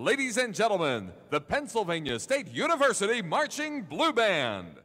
Ladies and gentlemen, the Pennsylvania State University Marching Blue Band.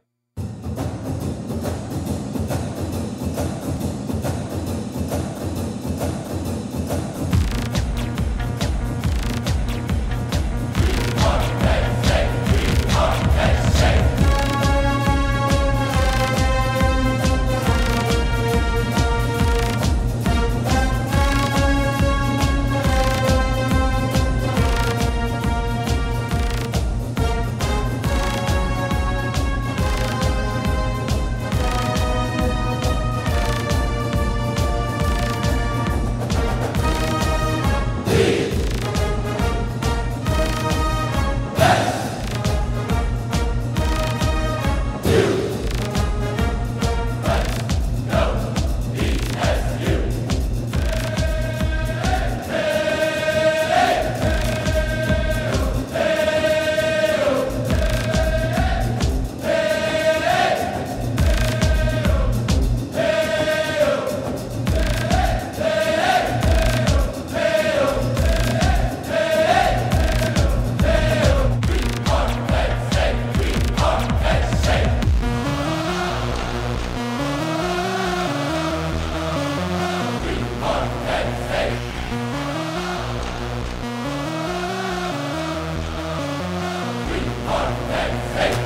Hey!